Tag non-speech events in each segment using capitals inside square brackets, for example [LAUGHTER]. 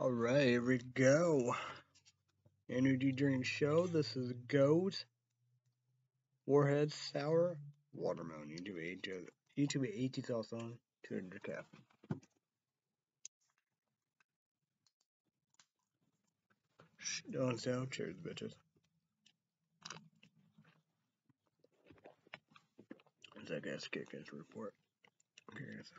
All right, here we go. Energy drink show. This is Goat. Warhead Sour Watermelon. YouTube 80, YouTube 80,000 200 cap. Don't sell. Cheers, bitches. I guess kick his report. Okay, so.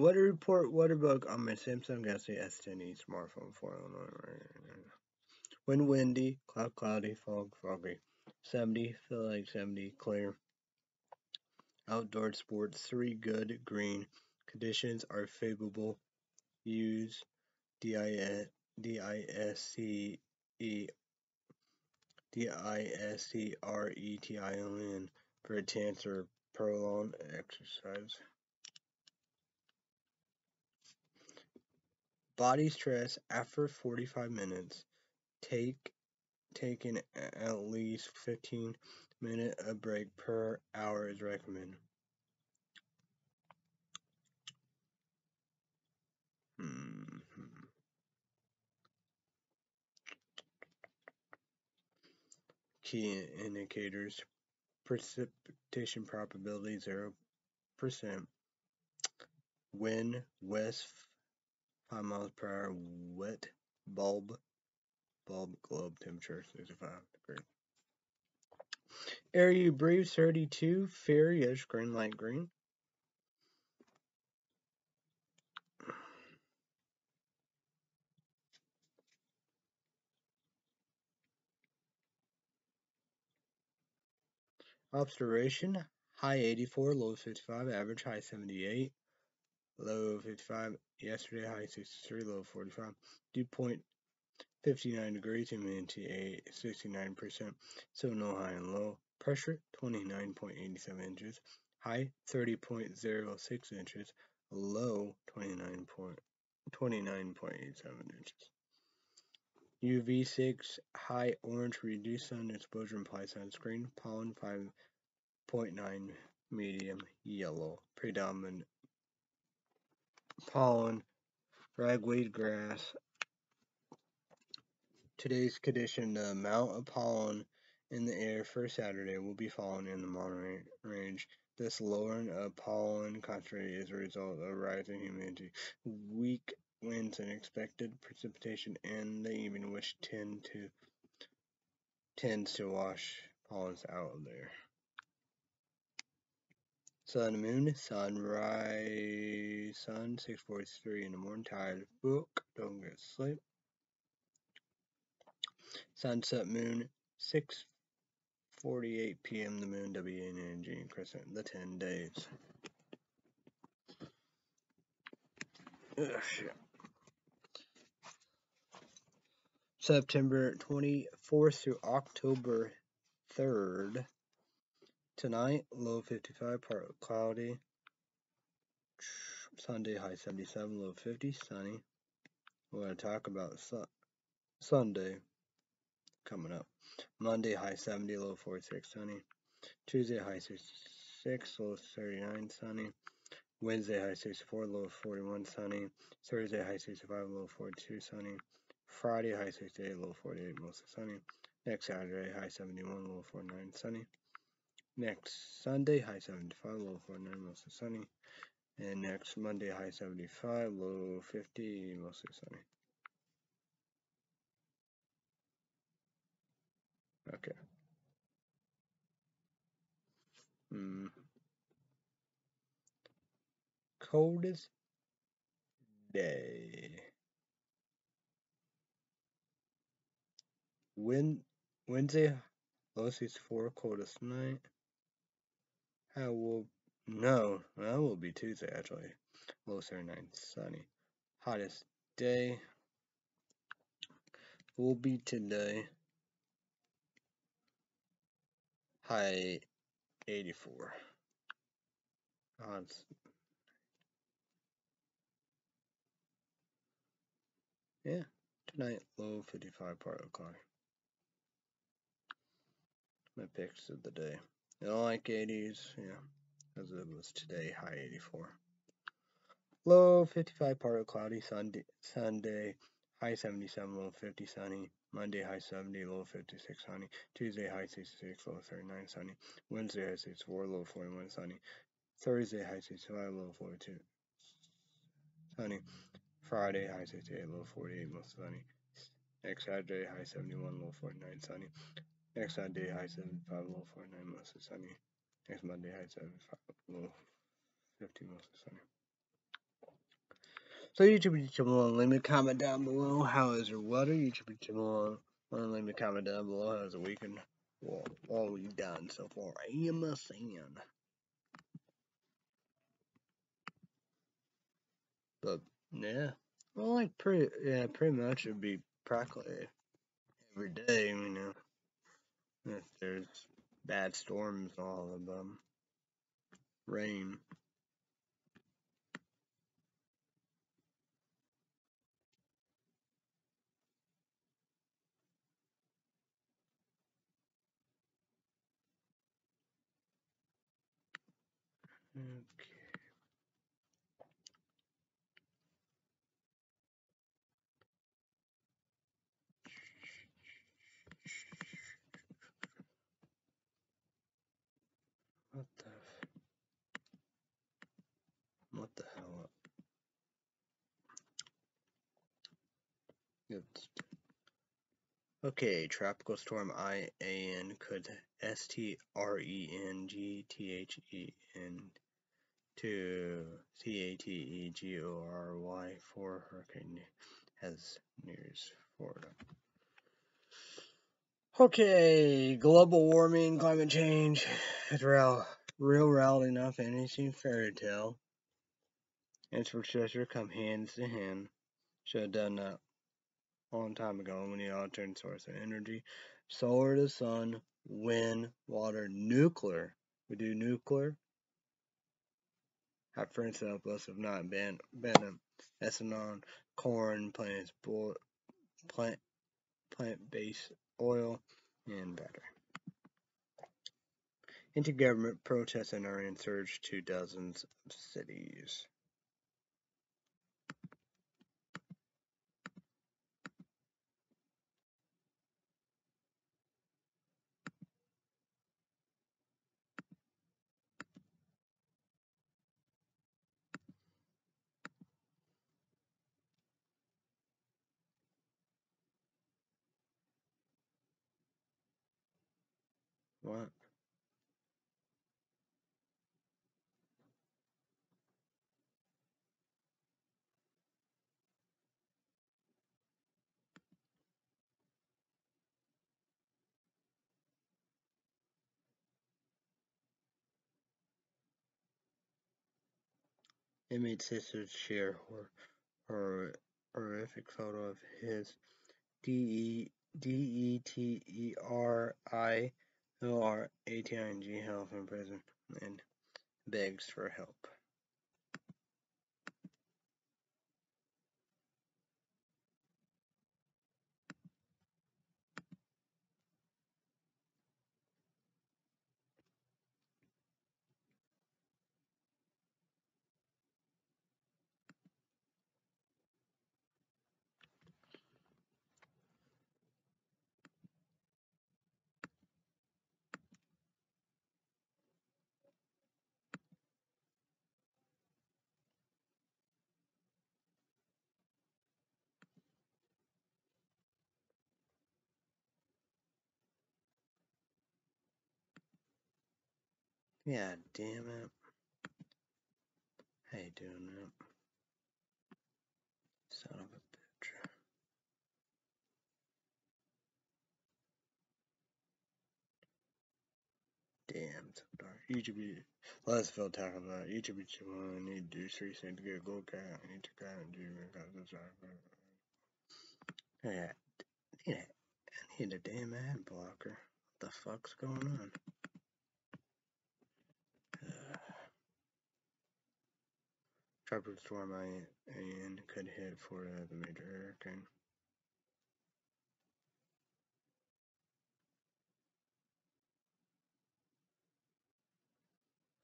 Weather report, weather book on my Samsung Galaxy S10e smartphone for Wind oh windy, cloud cloudy, fog foggy. 70, feel like 70, clear. Outdoor sports, 3 good, green. Conditions are favorable. Use D-I-S-C-E D-I-S-C-R-E-T-I-O-N for a chance or prolonged exercise. Body stress after 45 minutes. Take taking at least 15 minute a break per hour is recommended. Hmm. Key indicators precipitation probability 0%, wind west 5 miles per hour, wet bulb, bulb globe temperature 65 degrees. Air you breathe 32, fair, yes, green, light green. Observation, high 84, low 55, average high 78 low 55 yesterday, high 63, low 45. Dew point 59 degrees, humidity 69%, so no high and low. Pressure 29.87 inches, high 30.06 inches, low 29.29.87 inches. UV6 high orange reduced sun exposure implies sunscreen. Pollen 5.9 medium yellow predominant pollen, ragweed grass. Today's condition, the amount of pollen in the air for Saturday will be falling in the mountain range. This lowering of pollen concentration is a result of rising humidity, weak winds, and expected precipitation in the evening, which tend to tends to wash pollens out of there. Sun, moon, sunrise, sun, 6.43 in the morning, tired book, don't get sleep. Sunset moon, 6.48 p.m. the moon, WNNG and crescent, the 10 days. Ugh, shit. September 24th through October 3rd. Tonight, low 55, part cloudy. Sunday, high 77, low 50, sunny. We're going to talk about su Sunday coming up. Monday, high 70, low 46, sunny. Tuesday, high 66, low 39, sunny. Wednesday, high 64, low 41, sunny. Thursday, high 65, low 42, sunny. Friday, high 68, low 48, mostly sunny. Next Saturday, high 71, low 49, sunny. Next Sunday, high 75, low 49, mostly sunny. And next Monday, high 75, low 50, mostly sunny. Okay. Hmm. Coldest day. Win Wednesday, low 64, coldest night. How will no, that will be Tuesday actually. Low 39, sunny. Hottest day will be today. High 84. Odds. Yeah, tonight low 55 part of car. My picks of the day. I don't like 80s, yeah. as it was today, high 84. Low 55, partly cloudy, Sunday, Sunday, high 77, low 50, sunny. Monday, high 70, low 56, sunny. Tuesday, high 66, low 39, sunny. Wednesday, high 64, low 41, sunny. Thursday, high 65, low 42, sunny. Friday, high 68, low 48, most sunny. Next Saturday, high 71, low 49, sunny. Next Sunday, high 75, low 49, mostly sunny. Next Monday, high 75, low 50, mostly sunny. So YouTube, want leave me a comment down below. How is your weather? YouTube, want leave me a comment down below. How's the weekend? Well, all we've done so far. I am a fan. But yeah, well, like pretty, yeah, pretty much it'd be practically every day, you know. If there's bad storms, all of them, rain. Hmm. Okay. What the? What the hell? It's okay. Tropical storm Ian could S T R E N G T H E N to C A T E G O R Y for hurricane has nears Florida. Okay, global warming, climate change, it's real, real reality, not fantasy fairy tale. Its Infrastructure come hands to hand. Should have done that long time ago when you alternate source of energy. Solar to sun, wind, water, nuclear. We do nuclear. Have friends help us if not ban venom, ethanol, corn, plants, plant plant based oil, and battery. Anti-government protests in Iran surged to dozens of cities. What? Inmate sisters share her, her horrific photo of his D E D E T E R I O R A T I N G health in prison and begs for help. Yeah, damn it. How you doing, man? Son of a bitch. Damn, so dark. YouTube, let's feel talk about YouTube. I need to do three things to get a gold cat. I need to cat and do because I a, I need a damn ad blocker. What the fuck's going on? Tropical storm Ian could hit for uh, as a major hurricane.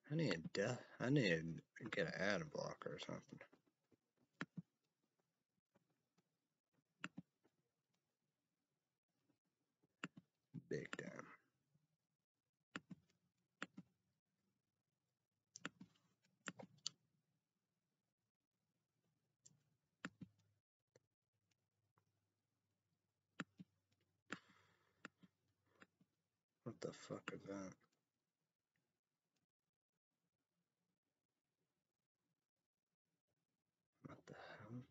I need to, I need to get an ad blocker or something. Big time. What the fuck is that? What the hell?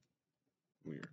Weird.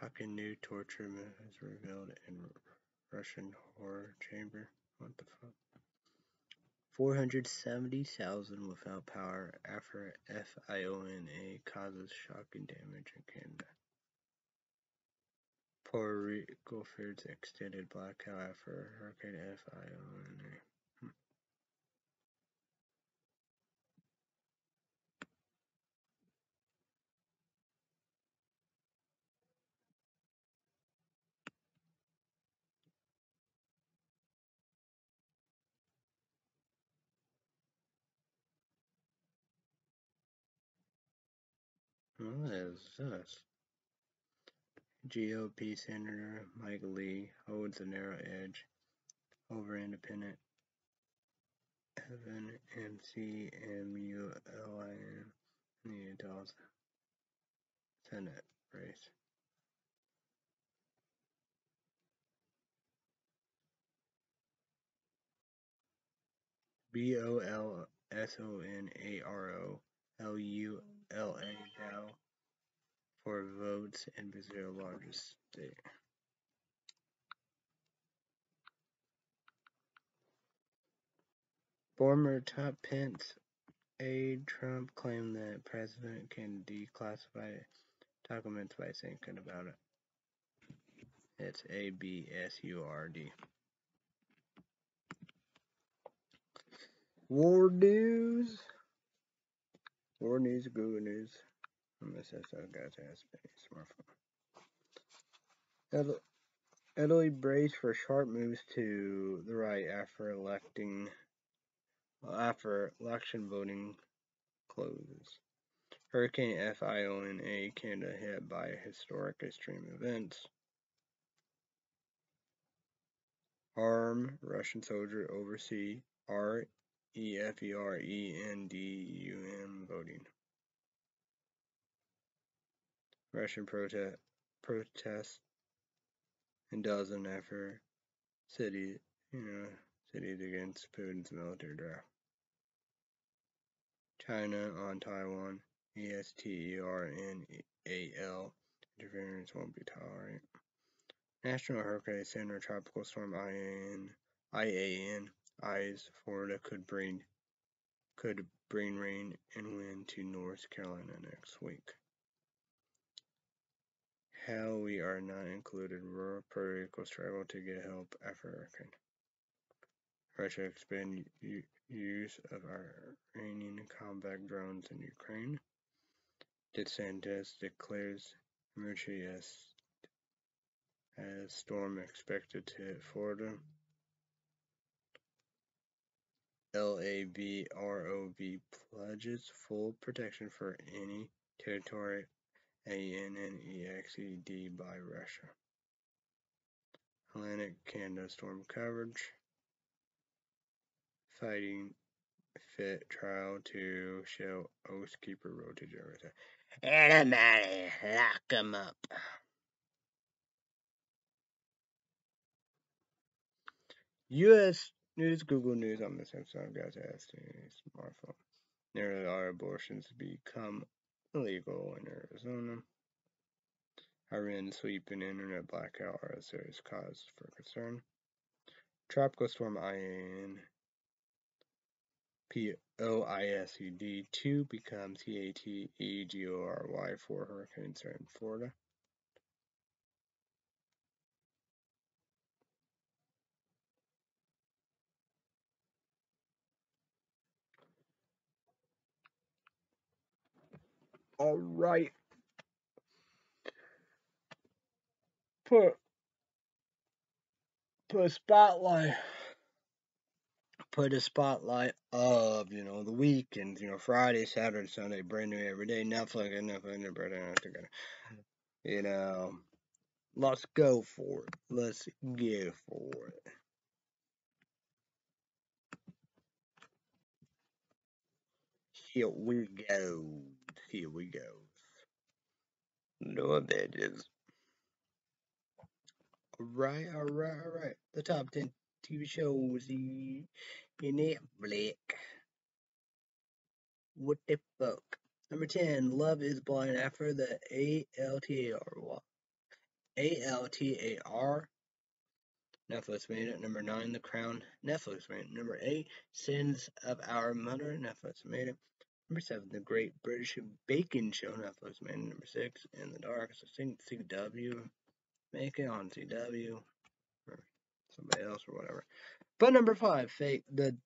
Shocking new torture methods revealed in Russian horror chamber. What the fuck? 470,000 without power after FIONA causes shocking damage in Canada. Puerto Rico fears extended blackout after Hurricane FIONA. Hmm. What is this? GOP Senator Mike Lee holds a narrow edge over independent Evan McMullin in the Utah Senate race. B O L S O N A R O L U L A for votes in Brazil's largest state. Former top Pence aide Trump claimed that president can declassify documents by thinking about it. It's A B S U R D. War news. War news, Google news. Unless that's how guys smartphone. Italy braced for sharp moves to the right after electing after election voting closes. Hurricane FIONA Canada hit by historic extreme events. Arm Russian soldier oversee R E F E R E N D U M voting. Russian protest protests in dozen effort cities, you know, cities against Putin's military draft. China on Taiwan, E-S-T-E-R-N-A-L, interference won't be tolerated. National Hurricane Center Tropical Storm IAN, IAN eyes Florida could bring could bring rain and wind to North Carolina next week. How we are not included, rural Puerto Rico struggle to get help after hurricane. Russia expand use of Iranian combat drones in Ukraine. DeSantis declares emergency as, as storm expected to hit Florida. LABROV pledges full protection for any territory ANNEXED by Russia. Atlantic Canada storm coverage. Fighting fit trial to show Oath Keeper Road to Jericho. Anybody, lock them up. U.S. News, Google News on the Samsung guys has a smartphone. Nearly all abortions become illegal in Arizona. Iran sweeping internet blackout are a serious cause for concern. Tropical storm Ian P O I S E D 2 becomes T A T E G O R Y for hurricanes in Florida. All right. Put put a spotlight put a spotlight of you know the week and you know Friday, Saturday, Sunday, brand new every day. Netflix Netflix, brand together. You know, let's go for it. Let's go for it. Here we go. Here we go. No bitches. Alright, alright, alright. The top 10 TV shows in Netflix. What the fuck? Number 10, Love is Blind after the ALTAR. ALTAR. Netflix made it. Number 9, The Crown. Netflix made it. Number 8, Sins of Our Mother. Netflix made it. Number seven, The Great British Baking Show, Netflix made Number six, In the Dark, so CW, make it on CW, or somebody else or whatever. But number five, Fate, the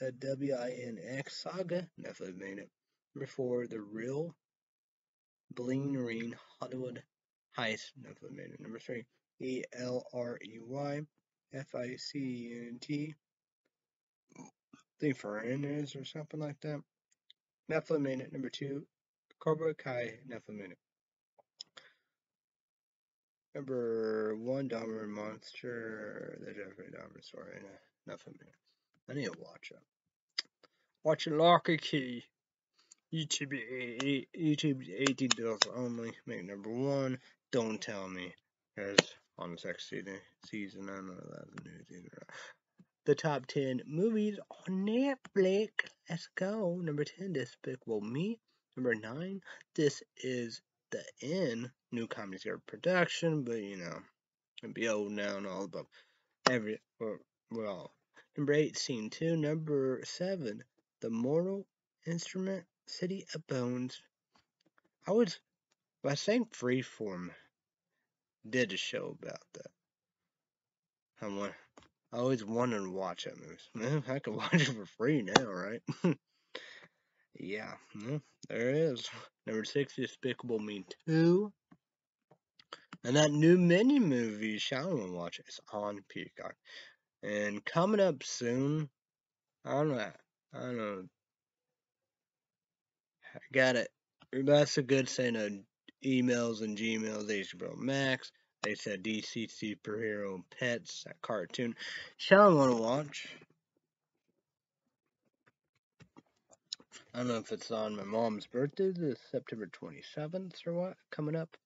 the WINX Saga, Netflix made it. Number four, The Real Bling Ring Hollywood Heist, Netflix made it. Number three, E L R E Y F I C N T think Foreigners or something like that. Netflix Minute number two, Cobra Kai Netflix Minute. Number one, Dahmer Monster, the Jeffrey Dahmer story, Minute. I need to watch it. Watch it, Locker Key. YouTube, YouTube 18 dollars only. Make number one. Don't tell me. There's on the second season. Season, I don't know that's the news either the top 10 movies on Netflix. Let's go. Number 10, Despicable Me. Number 9, This Is the End. New comedy series production, but you know, it'd be old now and all about every, well. Number 8, Sing 2. Number 7, The Mortal Instrument, City of Bones. I was, I think Freeform did a show about that. I wonder, I always wanted to watch that movie. [LAUGHS] I can watch it for free now, right? [LAUGHS] yeah, there it is. Number six, Despicable Me 2. And that new mini movie, Shaolin Watch, is on Peacock. And coming up soon, I don't know, I don't know. I got it. That's a good saying of emails and Gmails, HBO Max. They said DC superhero and pets, that cartoon. Shall I want to watch? I don't know if it's on my mom's birthday, the September 27th or what, coming up.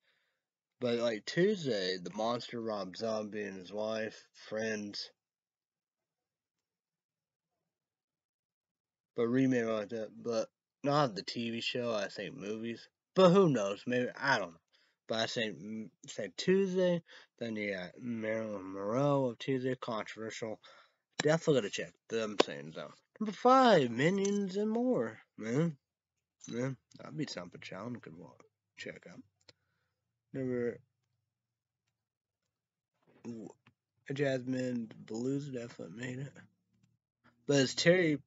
But like Tuesday, the monster Rob Zombie and his wife, friends. But remake like that, but not the TV show, I think movies. But who knows, maybe, I don't know. But I say Tuesday, then you got Marilyn Monroe of Tuesday, controversial. Definitely gotta check them things out. Number five, Minions and more. Man, man, that'd be something Challenge could watch, check out. Number Jazzman's Blues definitely made it. But it's Terry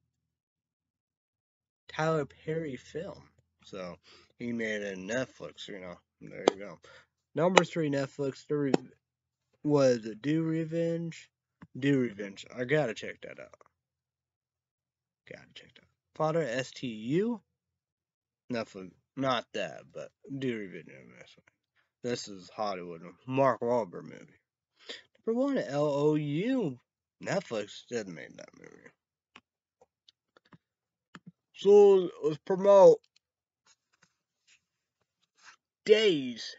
Tyler Perry film. So he made it in Netflix, you know. There you go. Number three, Netflix. The was Do Revenge. Do Revenge. I gotta check that out. Gotta check that. Out. Father STU. Netflix. Not that, but Do Revenge. This is Hollywood. Mark Wahlberg movie. Number one, LOU. Netflix didn't make that movie. So let's promote days.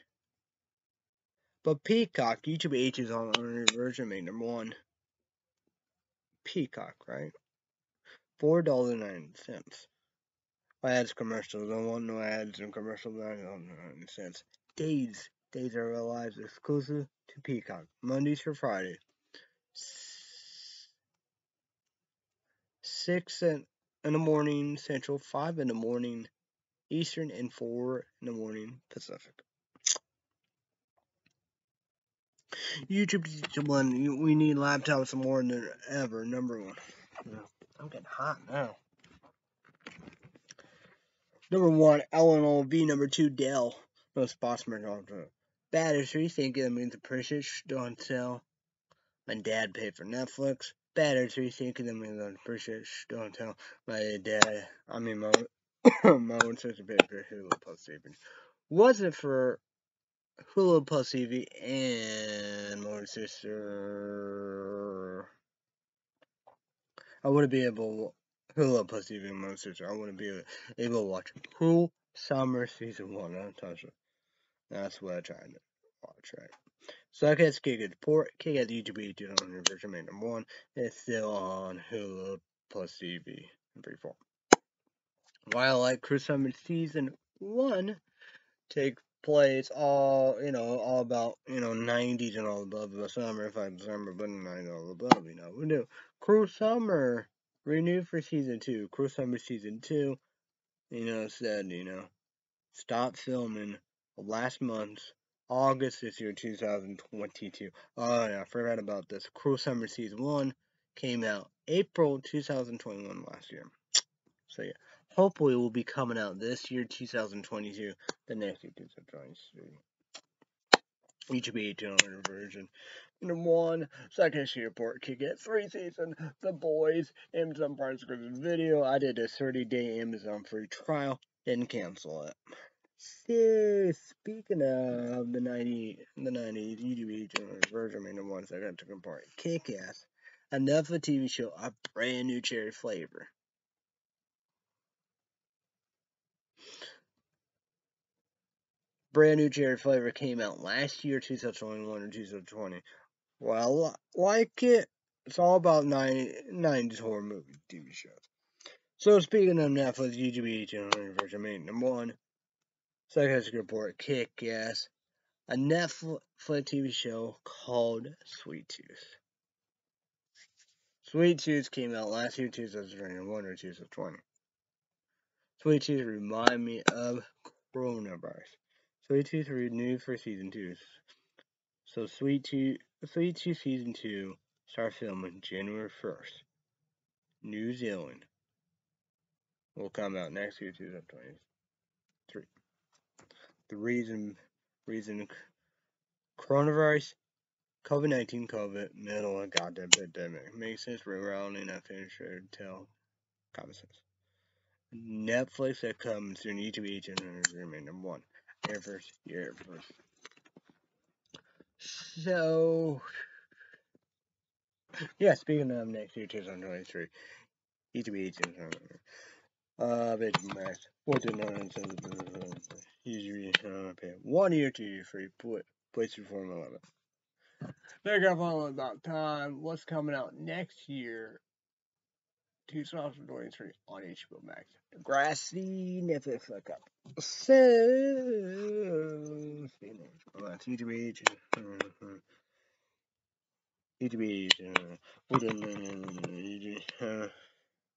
But Peacock, YouTube H is on the version made number one. Peacock, right? Four dollars ninety cents. Ads commercials. I want no ads and commercials. Nine cents. Days. Days are lives exclusive to Peacock. Mondays for Friday. Six in the morning Central, five in the morning Eastern, and four in the morning Pacific. YouTube one. We need laptops more than ever. Number one. I'm getting hot now. Number one, LNLV. Number two, Dell. No spots Battery, think that means the don't sell. My dad paid for Netflix. Battery, think that means the don't tell. My dad, I mean, my, my own paid for Hulu Plus TV. Was it for Hulu Plus TV and my sister? I wouldn't be able Hulu Plus TV and my sister. I wouldn't be able to watch Cruel Summer Season 1 on Tasha. That's what I tried to watch, right? So I guess Kick It Port, Kick the YouTube channel on version number one. It's still on Hulu Plus TV in free. While like Cruel Summer Season 1 take place all, you know, all about, you know, 90s and all above the summer, if I remember, but 90s all above, you know, we do. Cruel Summer renewed for season two. Cruel Summer season two, you know, said, you know, stop filming last month, August this year, 2022. Oh, yeah, I forgot about this. Cruel Summer season one came out April 2021 last year. So, yeah, hopefully will be coming out this year, 2022, the next year, 2023. Each be 1800 version. Number one, second kick it, three season, The Boys, Amazon Prime subscription video. I did a 30 day Amazon free trial, didn't cancel it. So, speaking of the 90, the 90s YouTube version, number one, second to compare Kick Ass, enough a TV show, a brand new cherry flavor. Brand new cherry flavor came out last year, 2021 or 2020. Well, like it, it's all about 90, 90s horror movie TV shows. So speaking of Netflix, YouTube channel version main number one, Psychiatric Report, Kick Ass, a Netflix TV show called Sweet Tooth. Sweet Tooth came out last year, 2021 or 2020. Sweet Tooth remind me of coronavirus. Sweet Tooth renewed for season two. So Sweet Tooth, Sweet Tooth season two start filming January first. New Zealand will come out next year, 2023. The reason, reason, coronavirus, COVID-19, COVID, middle of goddamn pandemic. Makes sense for around and I finish it tell common sense. Netflix that comes soon, each of each and number one. Universe, universe. So, yeah, speaking of next year, 2023, E2B 18, uh, Big Max, 49 usually one year to you free put place before 11. They're gonna about time. What's coming out next year? 2023 on HBO Max. Grassy Netflix look up. So, TGB, TGB,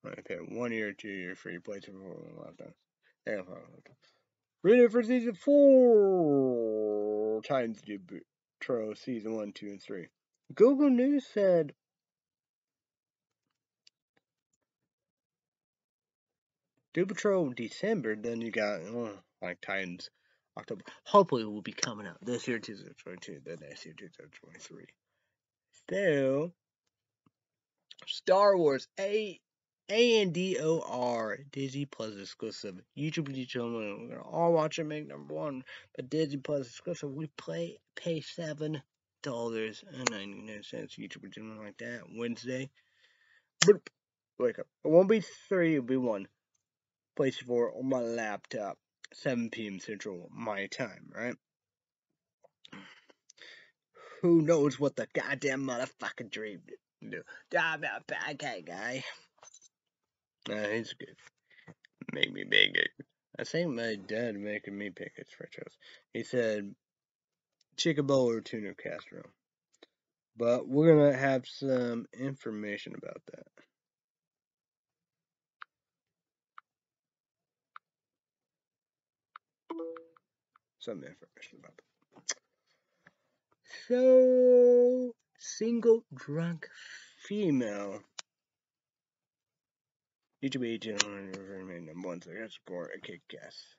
okay, one year, two year free play for lockdown. Ready for season four. Titans debut. Tro season one, two, and three. Google News said Doom Patrol December, then you got oh, like Titans October. Hopefully, will be coming out this year, 2022, the next year, 2023. Still, Star Wars A A and D O R Disney Plus exclusive YouTube channel. We're gonna all watch it make number one, but Disney Plus exclusive. We play pay seven dollars and ninety nine cents YouTube channel like that Wednesday. Boop. Wake up. It won't be three. It'll be one. PS4 on my laptop, 7 p.m. Central, my time, right? Who knows what the goddamn motherfucker dreamed? do. I'm a pancake guy. Nah, he's good. Make me big. I think my dad making me pancakes for toast. He said chicken bowl or tuna casserole. But we're gonna have some information about that. Some information about that. So single drunk female. YouTube agent remain number one, so that's for a kick guess.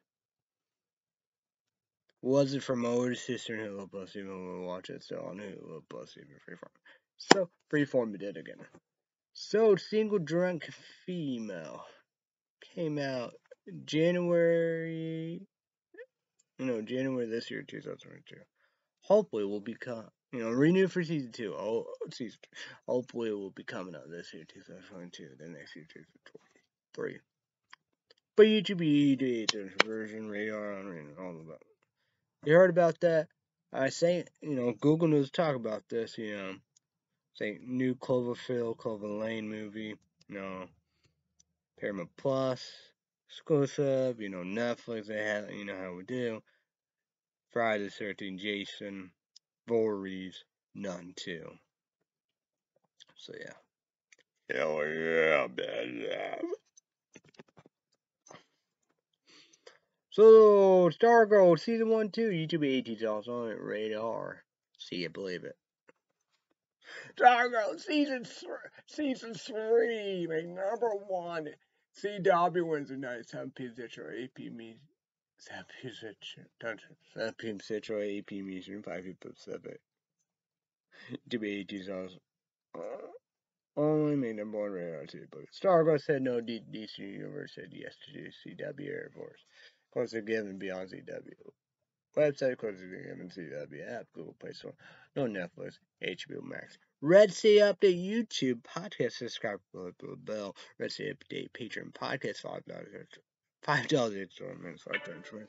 Was it from older sister Hulu Plus even we'll watch it still on Hulu Plus even freeform. So freeform it did again. So single drunk female came out January you know, January this year, 2022. Hopefully we'll become you know, renew for season two. Oh, season two. Hopefully it will be coming out this year, 2022, the next year, 2023. But YouTube ED version, radar, and all of that. You heard about that? I say, you know, Google News talk about this, you know, say new Cloverfield, Clover Lane movie, you know, Paramount Plus, exclusive, you know, Netflix, they have, you know how we do. Friday the 13th, Jason, Voorhees, Nun 2. So yeah. Hell yeah, man. So, Stargirl Season 1 2, YouTube AT's also on it, radar. See it, believe it. Stargirl Season 3, Season 3, like number 1. CW wins the night, 7 Central AP means. 7 Central, 7 Central AP mission, 5 Pacific. YouTube AT's also. Uh, only made number one radar too, but Stargirl said no. DC Universe said yes to CW Air Force. Close to given beyond CW. Website close to given CW app, Google Play Store, no Netflix, HBO Max. Red Sea Update YouTube podcast subscribe to the bell. Red Sea Update Patreon podcast five dollars five dollars extra minutes five times twenty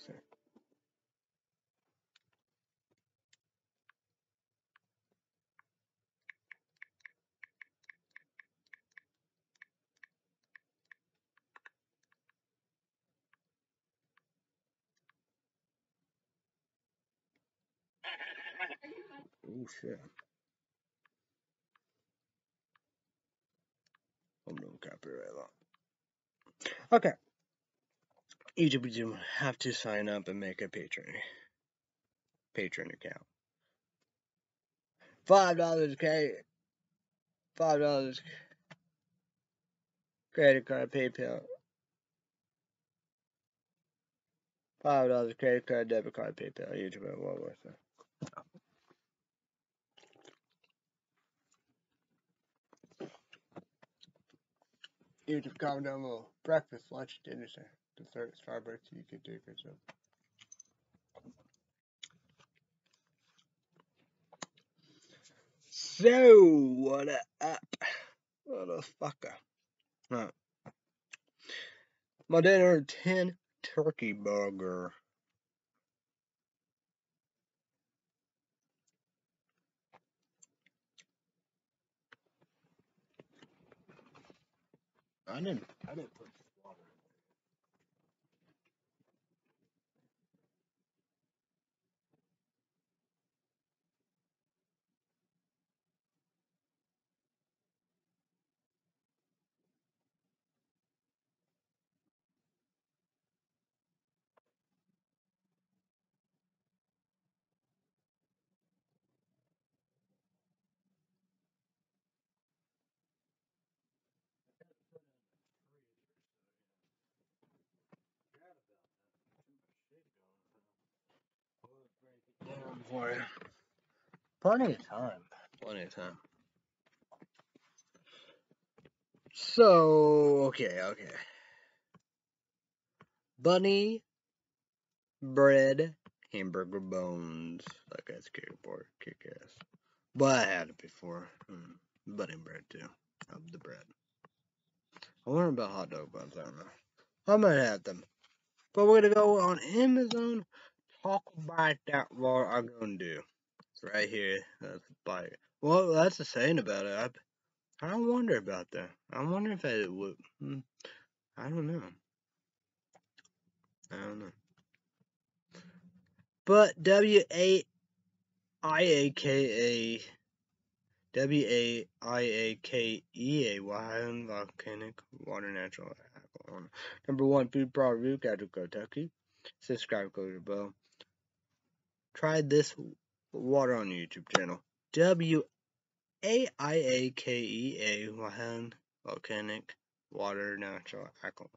Oh shit. I'm no copyright law. Okay. Of you have to sign up and make a patron patron account. Five dollars K five dollars credit card, PayPal. Five dollars credit card, debit card, PayPal, YouTube, what was it? You just comment down below. Breakfast, lunch, dinner, dessert, Starbucks, you could take it. So. So, what up? What a fucker. Huh. My dinner, 10 turkey burger. I didn't. I didn't for you. Plenty of time. Plenty of time. So, okay, okay. Bunny, bread, hamburger bones. Like that's kick board, kick ass. But I had it before. Mm, bunny bread too. Of the bread. I wonder about hot dog buns. I don't know. I might have them. But we're gonna go on Amazon talk about that what I'm gonna do. It's right here. That's by well that's the saying about it. I I wonder about that. I wonder if it would. Hmm, I don't know. I don't know. But W A I A K A W A I A K E A Wyoming volcanic water natural Number one food product Gadget Kentucky. Subscribe, go to the bell. Try this water on YouTube channel. W A I A K E A Wyoming volcanic water natural alkaline.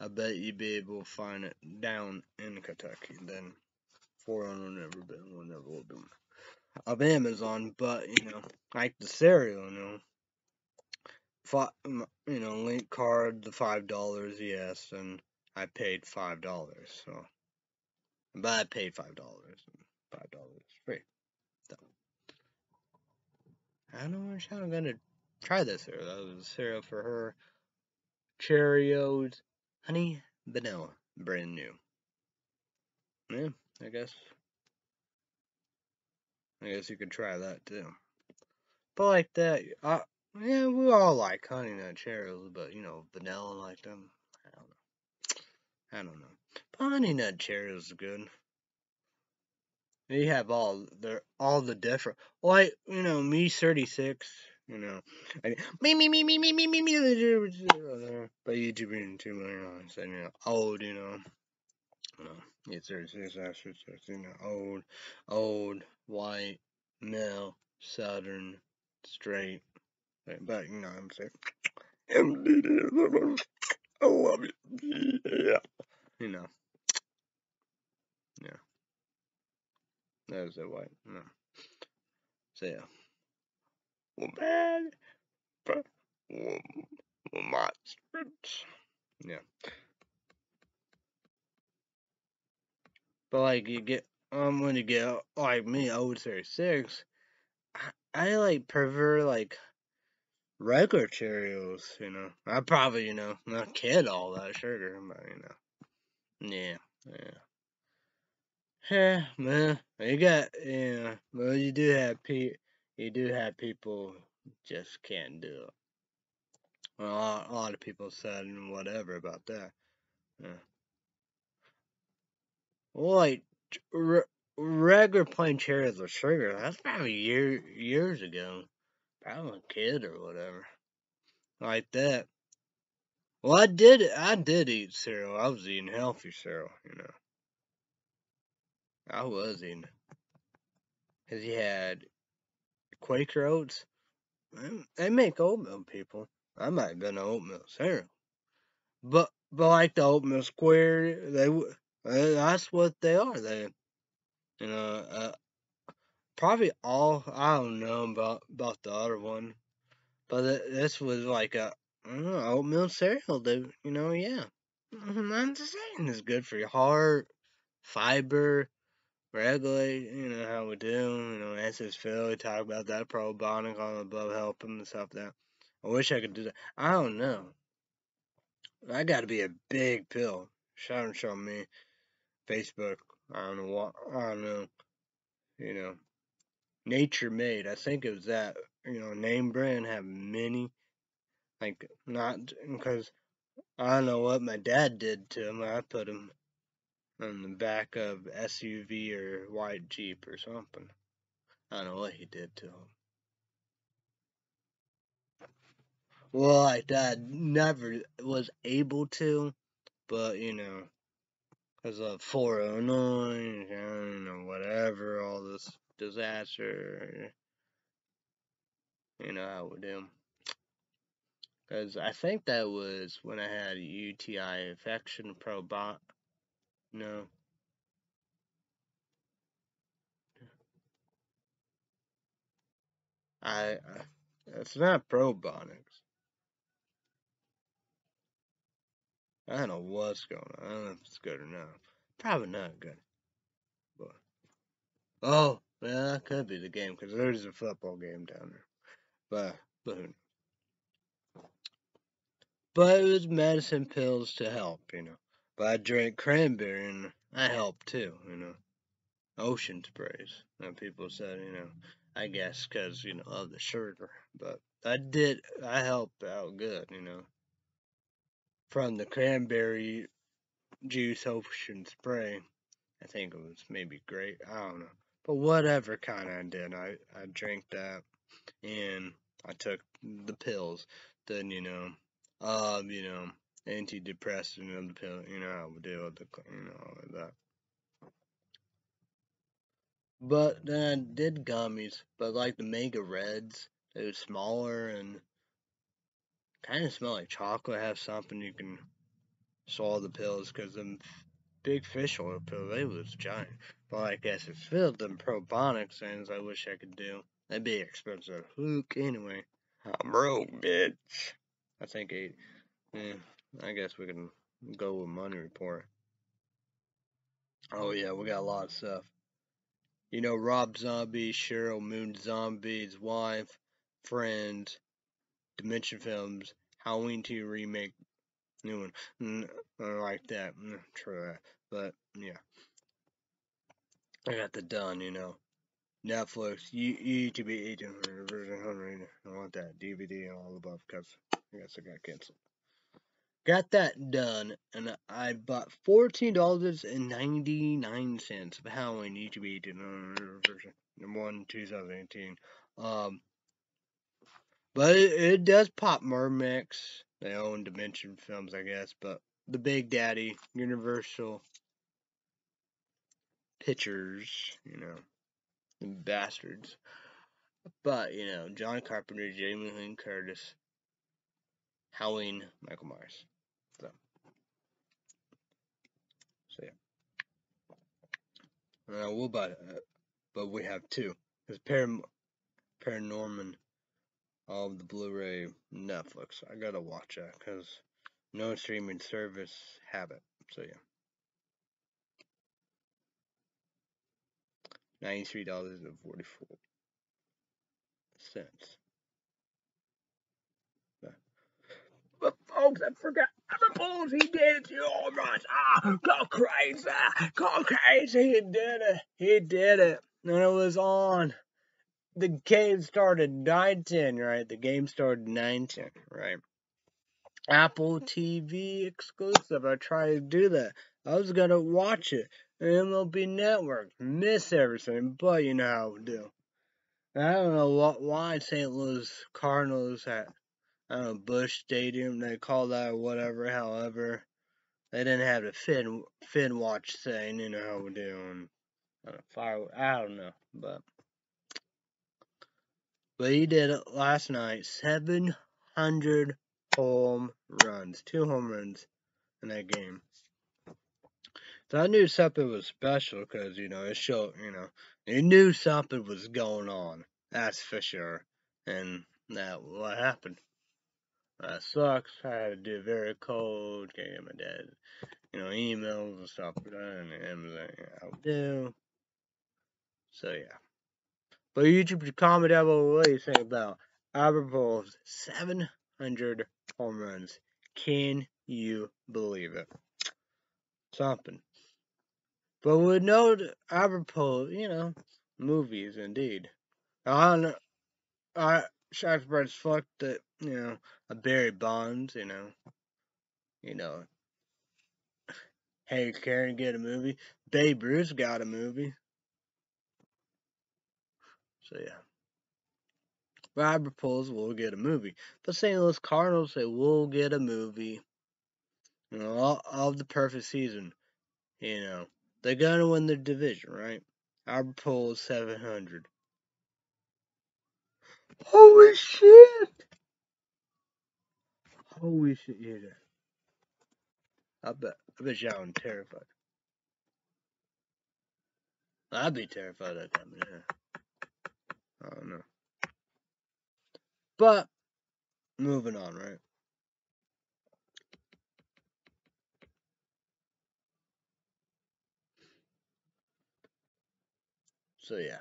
I bet you'd be able to find it down in Kentucky. Then for will never been, will never will be of Amazon, but you know, like the cereal, you know, five, you know, link card the five dollars, yes, and I paid five dollars, so, but I paid five dollars, five dollars free. So, I don't know how I'm gonna try this cereal. That was cereal for her. Cheerios, honey, vanilla, brand new. Yeah, I guess I guess you could try that too. But like that, uh, yeah, we all like honey nut Cheerios, but you know, vanilla like them. I don't know. I don't know. Honey nut Cheerios is good. They have all the all the different, like you know, me thirty six. You know, I, me me me me me me me me. But YouTube in two million and you know, uh, old, you know. You know, it's thirty six. You know, old, old white, male, southern, straight. But you know I'm saying. I love you. Yeah. You know. There's a white. No. So yeah. Woman. Woman. Yeah. But like you get um when you get like me, I would say six. I, I like prefer like regular Cheerios, you know. I probably, you know, not kid all that sugar, but you know. Yeah, yeah. Yeah, man. You got yeah, well you do have pe you do have people just can't do it. Well, a lot, of people said whatever about that. Yeah. Well, like re- regular plain cherries with sugar. That's probably year, years ago. Probably a kid or whatever. Like that. Well, I did. I did eat cereal. I was eating healthy cereal. You know. I was eating. Cause you had Quaker oats. They make oatmeal, people. I might have been an oatmeal cereal. But but like the oatmeal square, they that's what they are. They, you know, uh, probably all I don't know about about the other one, but this was like a know, oatmeal cereal. They, you know, yeah. Mm-hmm, I'm just saying it's good for your heart, fiber, regulate. You know how we do. You know, answers Phil. We talk about that probiotic the above helping and stuff. That I wish I could do that. I don't know. I got to be a big pill. Shout show me. Facebook. I don't know what. I don't know. You know, Nature Made. I think it was that. You know, name brand have many. Like not because I don't know what my dad did to him. I put him on the back of SUV or white Jeep or something. I don't know what he did to him. Well, like dad never was able to, but you know, because of 409 and whatever, all this disaster, you know how we do. Because I think that was when I had UTI infection probot. No. I, I it's not probonics. I don't know what's going on. I don't know if it's good or not. Probably not good. But oh, well, that could be the game because there's a football game down there. But but who knows? But it was medicine pills to help, you know. But I drank cranberry and I helped too, you know. Ocean sprays. And people said, you know, I guess, because, you know, of the sugar. But I did, I helped out good, you know. From the cranberry juice ocean spray, I think it was maybe great. I don't know. But whatever kind I did, I, I drank that and I took the pills. Then, you know, um, you know, antidepressant and the pill, you know, I would deal with the, you know, all of that. But then I did gummies, but like the Mega Reds, they were smaller and kind of smell like chocolate. Have something you can swallow the pills because them big fish oil pills, they was giant. But I guess it's filled them probiotics things I wish I could do. That'd be expensive. Look, anyway. I'm broke, bitch. I think eight. Yeah, I guess we can go with money report. Oh yeah, we got a lot of stuff. You know, Rob Zombie, Sheri Moon Zombie's wife, friends, Dimension Films, Halloween 2 remake, new one. I like that. Mm, true that. But, yeah. I got the done, you know. Netflix, you, you to be 1800 version I want that DVD and all above because I guess I got canceled. Got that done, and I bought fourteen dollars and ninety nine cents of Halloween YouTube version one two thousand eighteen. Um, but it, it does pop Miramax. They own Dimension Films, I guess, but the Big Daddy Universal Pictures, you know, the bastards. But you know, John Carpenter, Jamie Lee Curtis, Halloween, Michael Myers. I we'll buy it, uh, but we have two. It's Param Paranorman of the Blu-ray Netflix. I gotta watch that because no streaming service have it. So yeah. $93.44. But folks, I forgot. Suppose he did it to all right. Ah, go crazy. Go crazy. He did it. He did it. And it was on. The game started 910, right? The game started 910, right? Apple TV exclusive. I tried to do that. I was gonna watch it. MLB Network. Miss everything, but you know how we do. I don't know what, why St. Louis Cardinals had I don't know, Busch Stadium, they call that or whatever, however. They didn't have the fin fin watch thing, you know how we're doing uh, fire I don't know, but but he did it last night. Seven hundred home runs. Two home runs in that game. So I knew something was special because, you know, it showed, you know, he knew something was going on. That's for sure. And that what happened. That sucks. I had to do very cold. Can't get my dad, you know, emails and stuff that, and everything I would do. So yeah. But YouTube comment down below what you think about Albert Pujols 700 home runs. Can you believe it? Something. But we know Albert Pujols, you know, movies indeed. I don't know. I Shaftbird's fucked that, you know, a Barry Bonds, you know. You know. Hank Aaron get a movie. Babe Ruth got a movie. So yeah. Robert Pujols will get a movie. But St. Louis Cardinals say will get a movie. You know, all, all the perfect season. You know. They're gonna win the division, right? Albert Pujols seven hundred. Holy shit! Holy shit, yeah. I bet, I bet y'all am terrified. I'd be terrified of coming here. I don't know. But, moving on, right? So, yeah.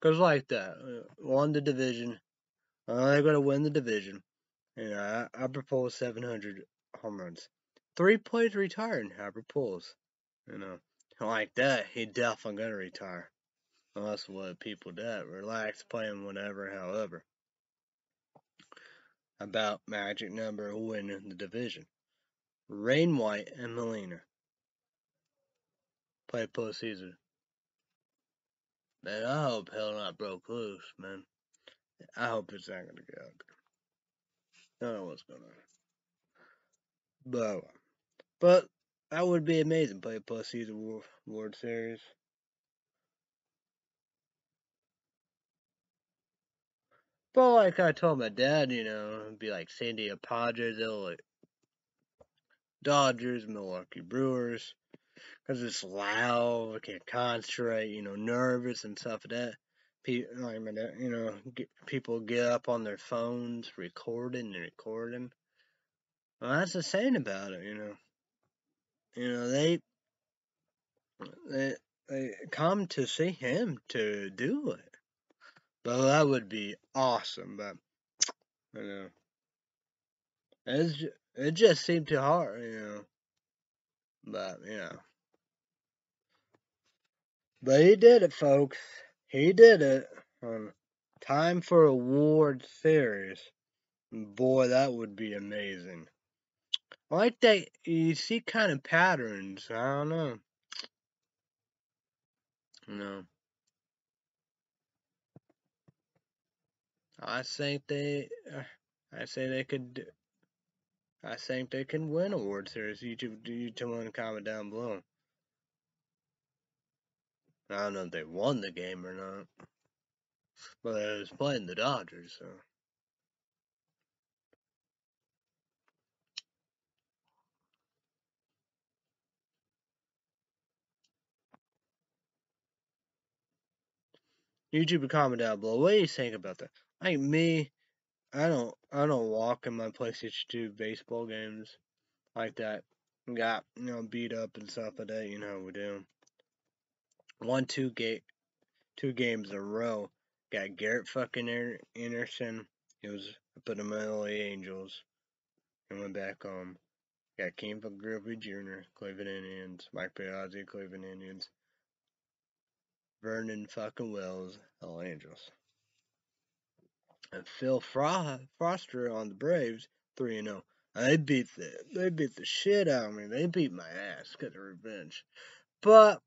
Because like that, uh, won the division. Uh, they're going to win the division. And I, I propose 700 home runs. Three players retired, I propose. You know, like that, he definitely to retire. Well, that's what people do. Relax, playing whenever, however. About magic number winning the division. Wainwright and Molina. Play postseason. Man, I hope hell not broke loose, man. I hope it's not gonna get. I don't know what's going on. But, but that would be amazing. Play a postseason World Series. But like I told my dad, you know, it'd be like San Diego Padres, like Dodgers, Milwaukee Brewers, because it's loud, I can't concentrate, you know, nervous and stuff like that. You know, get, people get up on their phones, recording and recording. Well, that's the saying about it, you know. You know, they, they, they come to see him to do it. But that would be awesome. But you know, it's it just seemed too hard, you know. But you know, but he did it, folks. He did it. Um, time for a World Series. Boy, that would be amazing. I like that you see kind of patterns. I don't know. No. I think they, I say they could, I think they can win a World Series. YouTube, you two want to comment down below. I don't know if they won the game or not, but they was playing the Dodgers, so. YouTube comment down below. What do you think about that? Like me, I don't I don't walk in my PlayStation 2 baseball games like that. Got you know beat up and stuff like that. You know we do. One two gate two games in a row. Got Garrett fucking Anderson. He was up in the Angels and went back home. Got Ken Griffey Jr., Cleveland Indians, Mike Piazza, Cleveland Indians, Vernon fucking Wells, LA Angels and Phil Fro- Foster on the Braves, three and zero. Oh. They beat the they beat the shit out of me. They beat my ass, got the revenge. But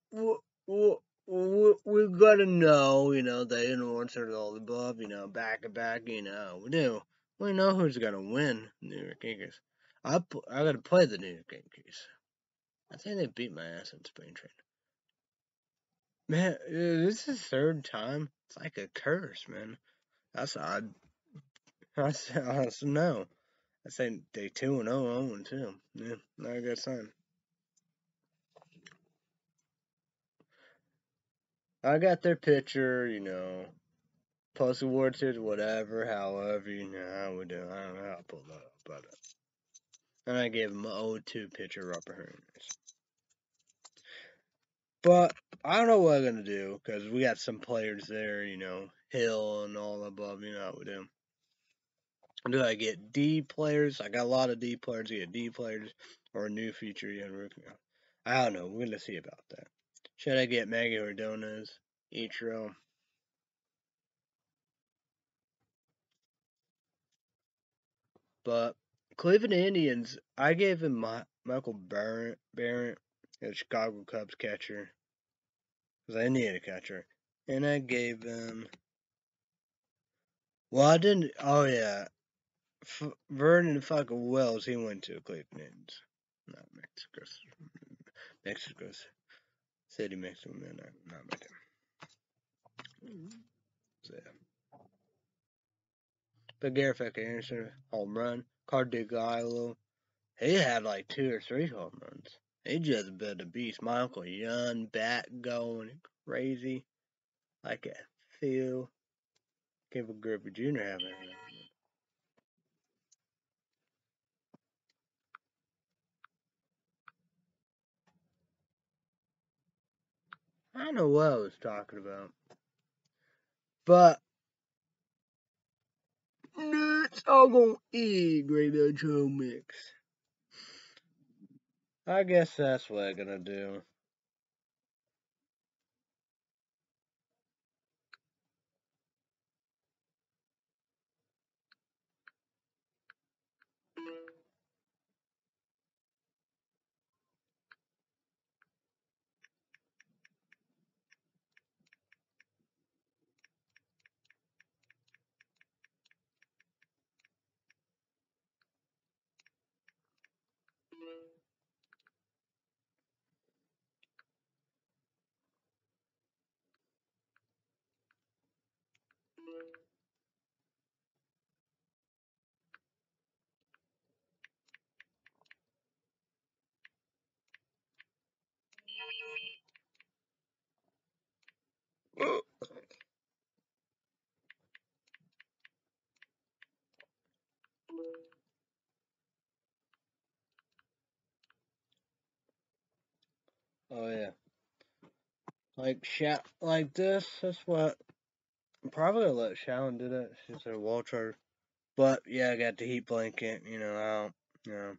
we, we gotta know, you know, they didn't want answer all the above, you know, back and back, you know, we do. We know who's gonna win New York Yankees. I I gotta play the New York Yankees. I think they beat my ass in spring training. Man, uh, this is third time. It's like a curse, man. That's odd. [LAUGHS] I, I, that's no. I say day two and oh, oh and two. Yeah, not a good sign. I got their picture, you know, post awards, whatever, however, you know, I would do. I don't know how to pull that up, but. Uh, and I gave him an 0-2 picture, Robert Hernandez. But I don't know what I'm gonna do because we got some players there, you know, Hill and all above. You know what we do. Do I get D players? I got a lot of D players. I get D players or a new feature young rookie. I don't know. We're gonna see about that. Should I get Magglio Ordonez, Ichiro? But Cleveland Indians, I gave him my, Michael Barrett, Barrett the Chicago Cubs catcher. Because I needed a catcher. And I gave him. Well, I didn't. Oh, yeah. F- Vernon fucking Wells, he went to Cleveland. Not Mexico. Mexico's Mexico, man. Not, not Mexico. So, yeah. But Garrett Anderson, home run. Cardigallo, he had like two or three home runs. He just been a beast. My Uncle Young back going crazy. Like a feel. Kevin Griffey Jr. having I know what I was talking about. But nuts all gonna eat Graveyard Trail Mix. I guess that's what I'm gonna do. Oh yeah. Like shit like this, that's what probably let Shallon do that. She's a charger. But yeah, I got the heat blanket, you know, out, you know.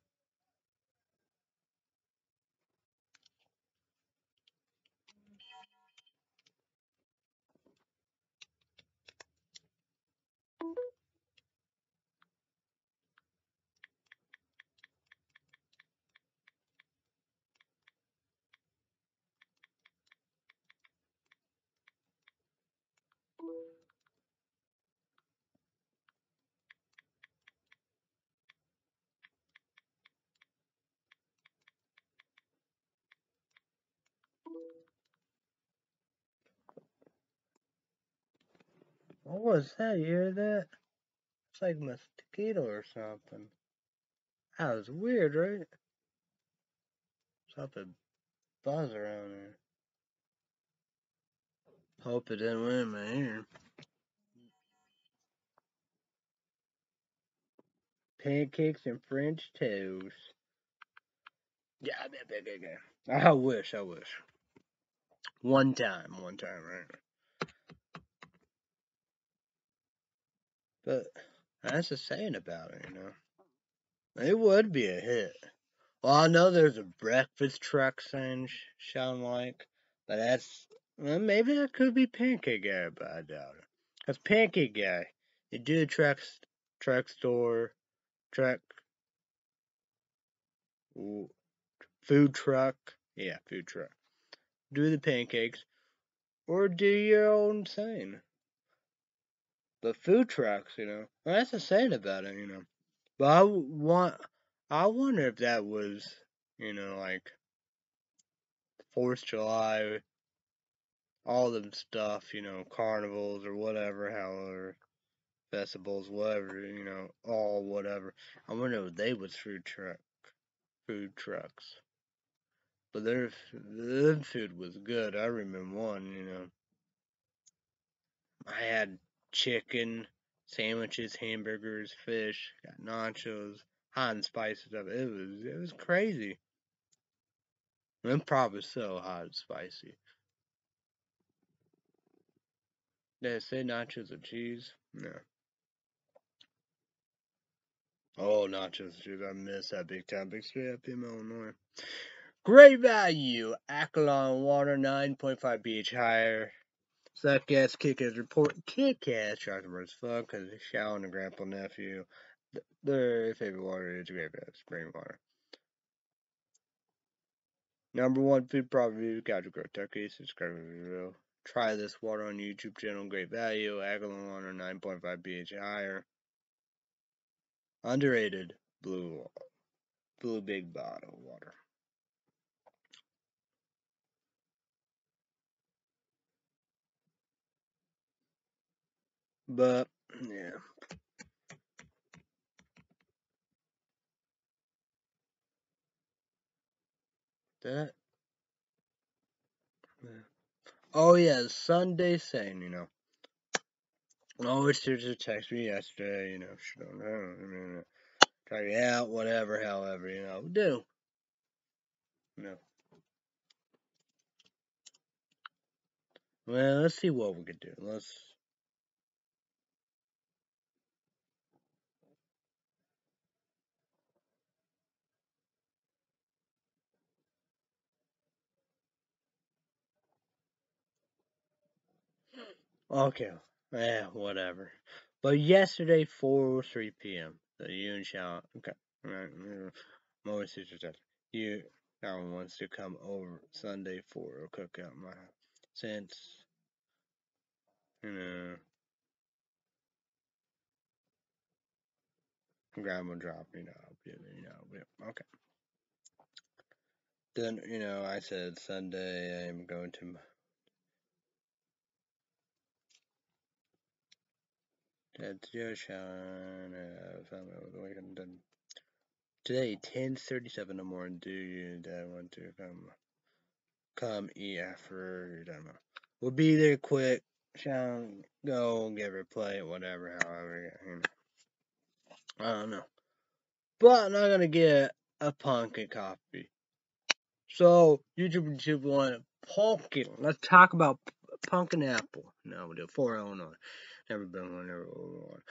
Was that? You hear that? It's like mosquito or something. That was weird, right? Something buzz around there. Hope it didn't went in my ear. Pancakes and French toast. Yeah, yeah, yeah, yeah. I wish, I wish. One time, one time, right? But that's the saying about it, you know. It would be a hit. Well, I know there's a breakfast truck saying sound like, but that's well, maybe that could be Pancake Guy, but I doubt it. Cause Pancake Guy, you do a truck truck store, truck, food truck, yeah, food truck. Do the pancakes, or do your own thing. The food trucks, you know, well, that's the saying about it, you know. But I want, I wonder if that was, you know, like Fourth July, all them stuff, you know, carnivals or whatever, however, festivals, whatever, you know, all whatever. I wonder if they was food truck, food trucks. But their their food was good. I remember one, you know. I had chicken, sandwiches, hamburgers, fish, got nachos, hot and spicy stuff. It was it was crazy. And probably so hot and spicy. Did I say nachos with cheese? No. Oh, nachos with cheese. I miss that big time. Big straight up in Illinois. Great value. Alkaline water, 9.5 pH higher. Suck gas, kick ass report. Kick ass. Chocolate as fuck because Shallon and grandpa nephew. Their favorite water is great ass spring water. Number one food product Got to Grow Turkey. Subscribe the video. Try this water on YouTube channel. Great value. Alkaline water 9.5 pH higher. Underrated blue blue big bottle water. But yeah. That yeah. Oh yeah, Sunday saying, you know. Always to text me yesterday, you know, she don't know, try me out, whatever, however, you know, do. No. Well, let's see what we can do. Let's Okay. Yeah, whatever. But yesterday, 4 or 3 p.m., the you and Shaw, okay, right, my mm, sister said, you, Shawn wants to come over Sunday for a cookout my. Since, you know, grandma dropped me off, you know, okay. Then, you know, I said Sunday I'm going to That's Joshon. Uh, Um, today, 10:37 in the morning. Do you want to come come eat after? We'll be there quick. Sean, go give her a whatever. However, you know. I don't know, but I'm not gonna get a pumpkin coffee. So YouTube YouTube one pumpkin. Let's talk about pumpkin apple. No, we do four oh Illinois. Never been one. Never one.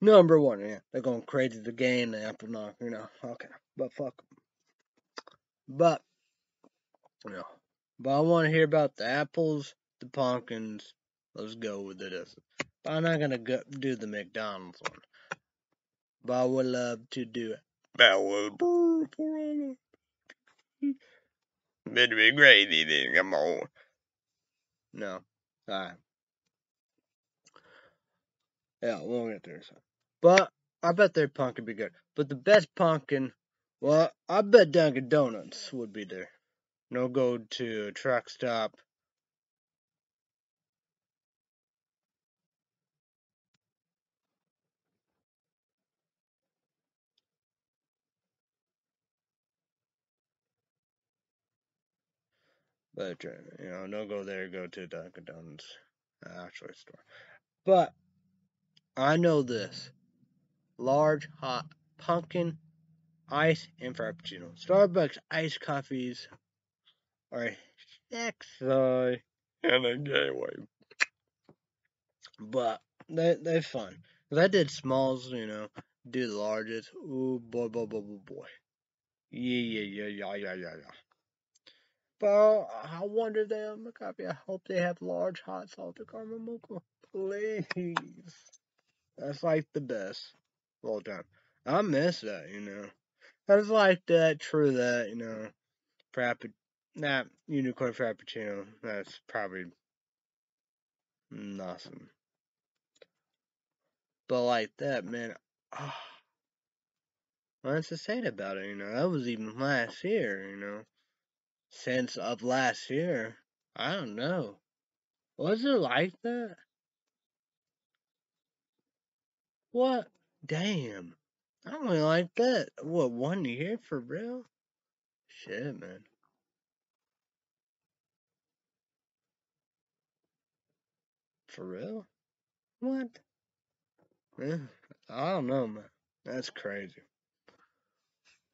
Number one. Yeah, they're going crazy to gain the apple knock. You know. Okay, but fuck. But you know. But I want to hear about the apples, the pumpkins. Let's go with it. But I'm not gonna go, do the McDonald's one. But I would love to do it. That was Better be crazy then, come on. No. Alright. Yeah, we'll get there. So. But I bet their pumpkin be good. But the best pumpkin, well, I bet Dunkin' Donuts would be there. No go to truck stop. But uh, you know, no go there. Go to Dunkin' Donuts, actually store. But I know this: large hot pumpkin ice and frappuccino. Starbucks iced coffees are sexy in a gay way, but they they're fun. 'Cause I did smalls, you know, do the largest. Ooh boy, boy, boy, boy, boy. Yeah, yeah, yeah, yeah, yeah, yeah, yeah. But I wonder them copy. I hope they have large hot salted caramel mocha. Please. That's like the best of all time. I miss that, you know. That's like that, true that, you know. Frappuccino, that unicorn frappuccino. That's probably nothing. But like that, man. Ah. Oh, what's to say about it, you know? That was even last year, you know. Since of last year. I don't know. Was it like that? What? Damn. I only like that. What, one year for real? Shit, man. For real? What? Yeah, I don't know, man. That's crazy.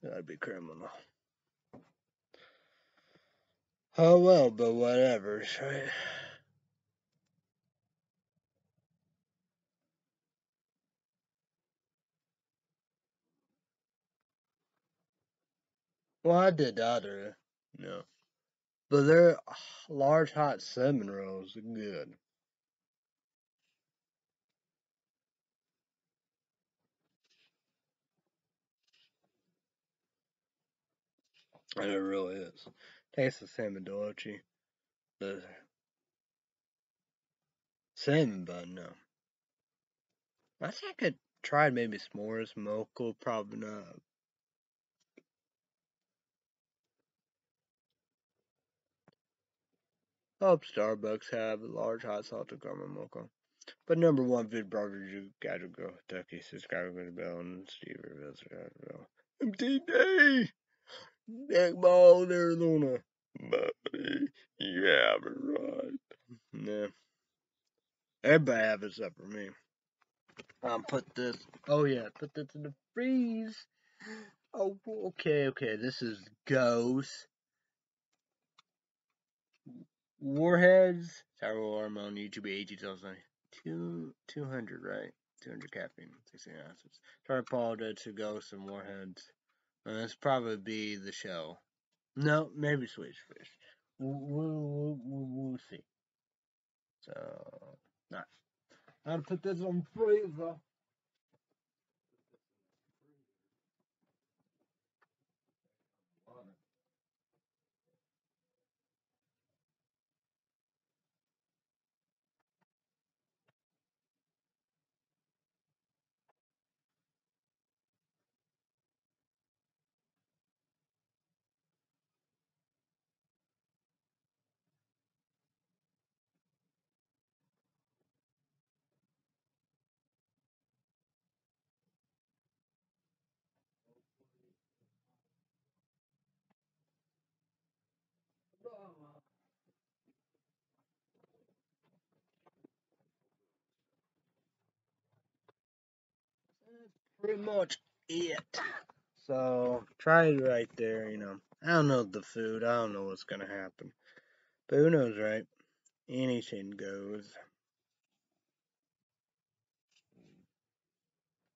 That'd be criminal. Oh well, but whatever, right? Well, I did the other, no. But their [SIGHS] large hot cinnamon rolls are good. And it really is. Tastes the same in Dolce. The cinnamon bun, no. I think I could try maybe s'mores, mocha, probably not. Hope Starbucks have a large hot salted caramel mocha. But number one, Vid Burger, you gotta go. Ducky, subscribe to bell, and Steve reveals bell. MTD! Neck ball, Arizona. Buddy, you have it right. Nah. Everybody have it except for me. I'll put this. Oh yeah, put this in the freeze. Oh, okay, okay. This is Ghost. Warheads. Warm on YouTube, AG 2009. Two, 200, right? 200 caffeine, 16 ounces. Sorry, Paul, to Ghosts and Warheads. And this probably be the show. No, maybe Swedish Fish. We'll, we'll, we'll, we'll see. So, nice. I'll put this on freezer. Pretty much it. So try it right there, you know. I don't know the food. I don't know what's gonna happen. But who knows, right? Anything goes.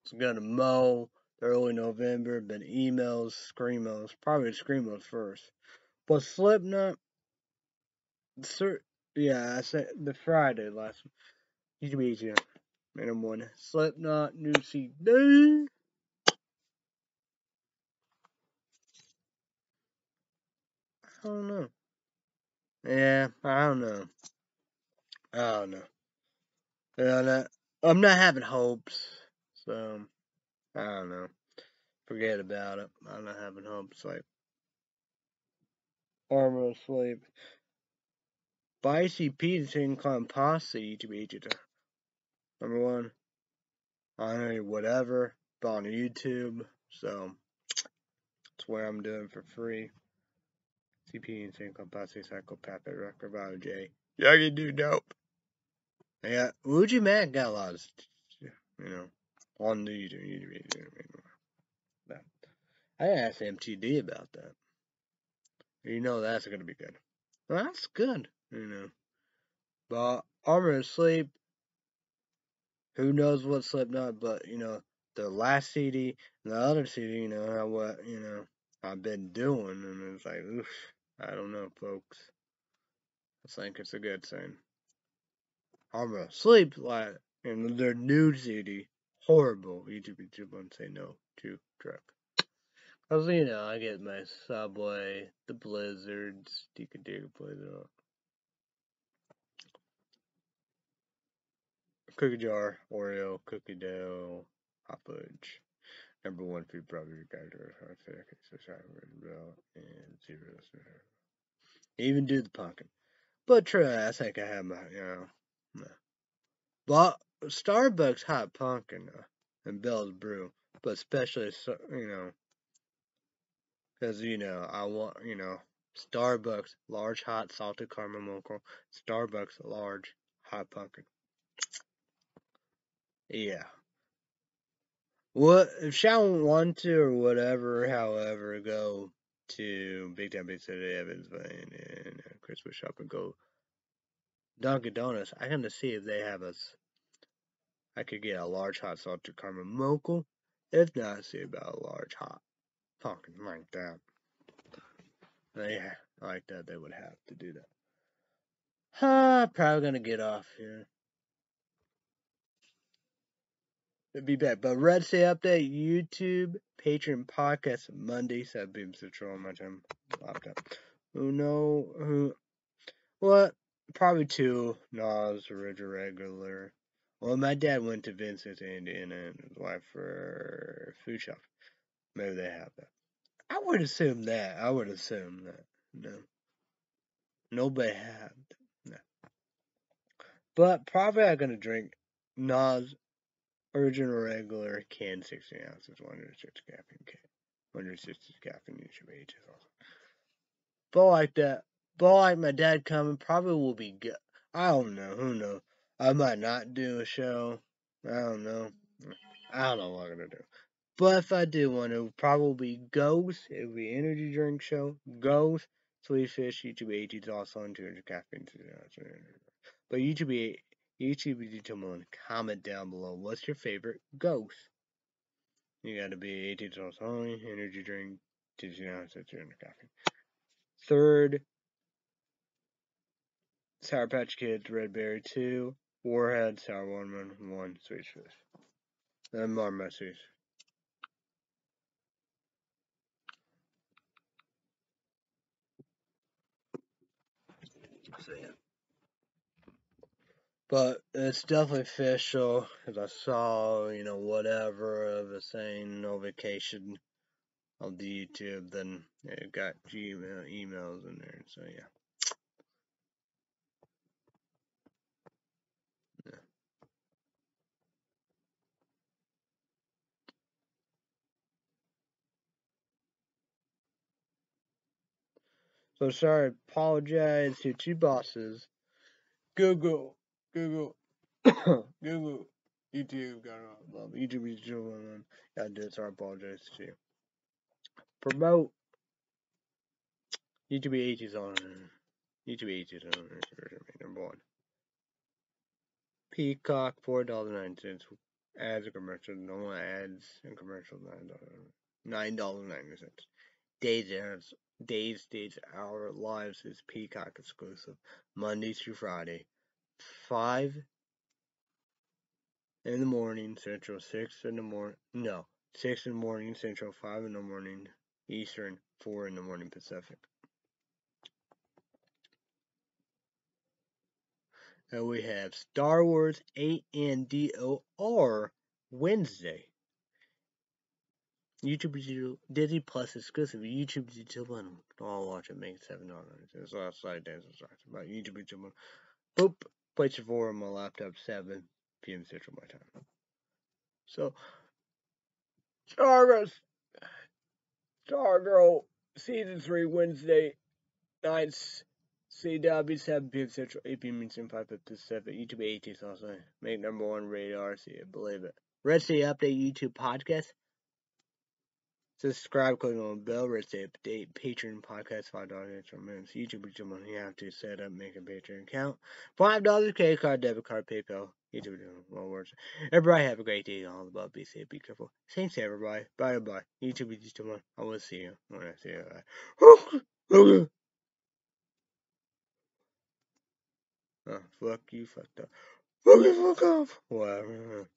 It's gonna mow early November, been emails, screamos, probably screamos first. But Slipknot, sir, yeah, I said the Friday last. Used to be easier. Minimum one. Slipknot new CD. I don't know. Yeah, I don't know. I don't know. I'm not having hopes, so I don't know. Forget about it. I'm not having hopes. Like Armor Sleep. By ICP, the same clan posse to be to number one. On any whatever, but on YouTube, so that's where I'm doing for free. CP Insane Clown Posse Psychopathic Record Violent J. Yeah, you do dope. Yeah, Uji Mac got a lot of, you know, on the YouTube. I asked MTD about that. You know that's gonna be good. Well, that's good, you know. But Armor Sleep, who knows what Slipknot, but you know, the last CD and the other CD, you know, how what, you know, I've been doing, and it's like, oof. I don't know, folks. I think it's a good thing. I'm gonna sleep like in their new CD, Horrible. YouTube, YouTube won't say no to truck. Cause you know, I get my Subway, the Blizzards, Deacon Digger Blizzard. Cookie jar, Oreo, cookie dough, hot fudge. Number one food property character, and zero. Even do the pumpkin. But true, I think I have my, you know. But Starbucks hot pumpkin uh, and Bell's Brew, but especially, you know, because, you know, I want, you know, Starbucks large hot salted caramel mocha, Starbucks large hot pumpkin. Yeah. What if Shawn want to or whatever, however, go to Big Time Big City Evansville and uh, Christmas shop and go Dunkin' Donuts. I got to see if they have us. I could get a large hot salted caramel mocha. If not, see about a large hot pumpkin like that. Yeah, like that, they would have to do that. Huh, probably gonna get off here. Be back. But Red State Update, YouTube, Patreon podcast, Monday, 7 p.m. Central on my time laptop. Who know who? What? Probably two. NOS, regular. Well, my dad went to Vincennes, Indiana, and his wife for food shop. Maybe they have that. I would assume that. I would assume that. No. Nobody had. No. But probably I'm gonna drink NOS Original regular can 16 ounces, 160 caffeine can. 160 caffeine each of ages also. But like that, but like my dad coming, probably will be good. I don't know, who knows. I might not do a show. I don't know. I don't know what I'm gonna do. But if I do one, it would probably be Ghost. It would be energy drink show. Ghost, Swedish Fish, YouTube 18 also on 200 caffeine. But YouTube YouTube YouTube comment down below. What's your favorite ghost? You gotta be 18 ounces only, oh, energy drink, 2 ounces, 300 caffeine. Third, Sour Patch Kids, Red Berry 2, Warhead, Sour Watermelon 1, Swedish Fish. Then more messages. So yeah. But it's definitely official because I saw, you know, whatever of a saying no vacation on the YouTube. Then it got Gmail emails in there. So yeah. So sorry, apologize to two bosses. Google Google, Google, YouTube, got it. Love YouTube, YouTube, and I did, so I apologize to you. promote YouTube ages on YouTube ages on number one. Peacock four dollars nine cents ads and commercials. No ads and commercials nine dollars nine ninety cents. Days days days our lives is Peacock exclusive Monday through Friday. Five in the morning Central, six in the morning no six in the morning Central, five in the morning Eastern, four in the morning Pacific. And we have Star Wars Andor Wednesday. YouTube Disney Plus exclusive YouTube YouTube one. I'll watch it. Make seven dollars. It's last slide dance instruction about YouTube YouTube one. Boop. Place it for on my laptop seven p.m. Central my time. So Stargirl Stargirl season three Wednesday nights CW 7 p.m. Central, 8 p.m. Eastern, 5 p.m. Pacific. YouTube 18 also. Make number one radar. See it, believe it. Red State Update YouTube podcast. Subscribe, click on the bell. Red State Update Patreon podcast. Five dollars extra minutes. YouTube, YouTube, you have to set up, make a Patreon account. Five dollars credit card, debit card, PayPal. YouTube, one words. Everybody have a great day. All about be safe, be careful. Thanks, to everybody. Bye, bye. YouTube, YouTube, I will see you when I see you. [LAUGHS] Oh, fuck you, fucked up. Fuck you, fuck off. Whatever.